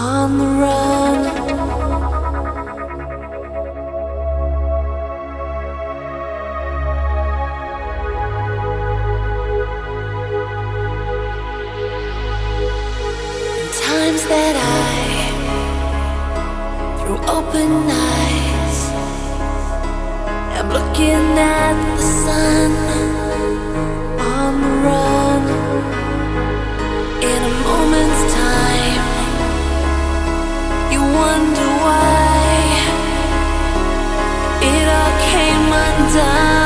on the run. In times that I, through open eyes, am looking at the sun. 满载。